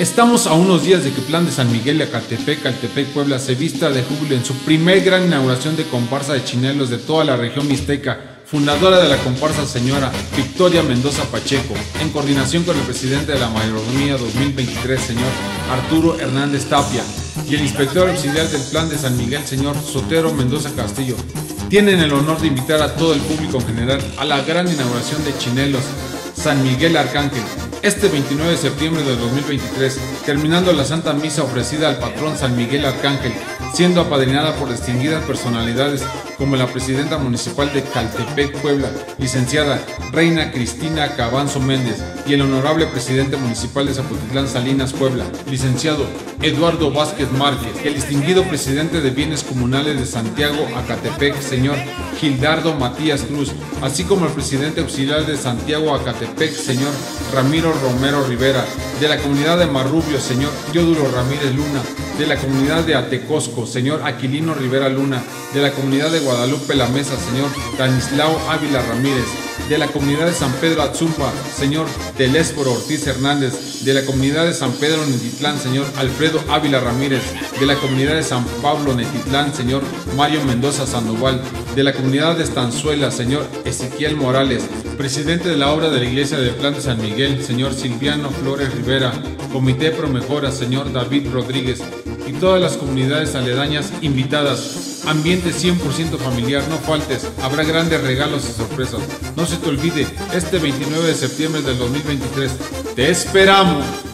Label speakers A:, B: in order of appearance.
A: Estamos a unos días de que Plan de San Miguel de Acatepec, Caltepec, Puebla se vista de júbilo en su primer gran inauguración de comparsa de chinelos de toda la región mixteca, fundadora de la comparsa señora Victoria Mendoza Pacheco, en coordinación con el presidente de la Mayordomía 2023, señor Arturo Hernández Tapia, y el inspector auxiliar del Plan de San Miguel, señor Sotero Mendoza Castillo. Tienen el honor de invitar a todo el público en general a la gran inauguración de Chinelos San Miguel Arcángel, este 29 de septiembre de 2023, terminando la Santa Misa ofrecida al patrón San Miguel Arcángel, siendo apadrinada por distinguidas personalidades como la presidenta municipal de Caltepec, Puebla, licenciada Reina Cristina Cabanzo Méndez, y el honorable presidente municipal de Zapotitlán Salinas, Puebla, licenciado Eduardo Vázquez Márquez, el distinguido presidente de Bienes Comunales de Santiago Acatepec, señor Gildardo Matías Cruz, así como el presidente auxiliar de Santiago Acatepec, señor Ramiro Romero Rivera, de la comunidad de Marrubio, señor Teodoro Ramírez Luna, de la comunidad de Atecosco, señor Aquilino Rivera Luna, de la comunidad de Guadalupe La Mesa, señor Danislao Ávila Ramírez, de la comunidad de San Pedro Atzumpa, señor Telésforo Ortiz Hernández, de la comunidad de San Pedro Netitlán, señor Alfredo Ávila Ramírez, de la comunidad de San Pablo Netitlán, señor Mario Mendoza Sandoval, de la comunidad de Estanzuela, señor Ezequiel Morales, presidente de la obra de la iglesia de Plan de San Miguel, señor Silviano Flores Rivera, Comité Pro Mejora, señor David Rodríguez, y todas las comunidades aledañas invitadas. Ambiente 100% familiar, no faltes, habrá grandes regalos y sorpresas. No se te olvide, este 29 de septiembre del 2023, te esperamos.